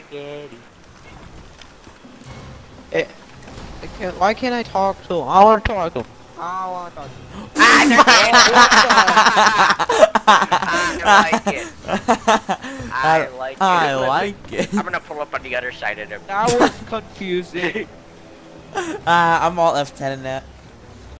spaghetti. Eh, eh, I can't, why can't I talk to him? I want to talk to him. I want to talk to him. I like it. I like it. I like it. I'm gonna pull up on the other side of him. That was confusing. Uh, I'm all F10 in that.